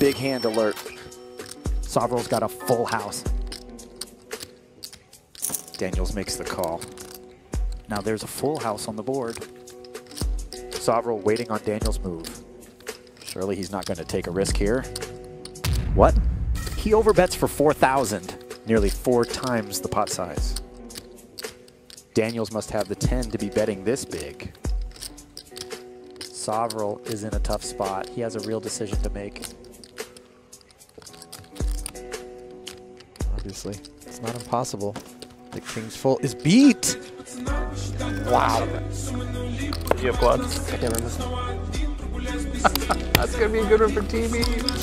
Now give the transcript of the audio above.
Big hand alert. Soverel's got a full house. Daniels makes the call. Now there's a full house on the board. Soverel waiting on Daniels' move. Surely he's not going to take a risk here. What? He overbets for 4,000, nearly four times the pot size. Daniels must have the 10 to be betting this big. Soverel is in a tough spot. He has a real decision to make. Obviously, it's not impossible. The king's full is beat. Wow. You have quads? I can't remember. That's gonna be a good one for TV.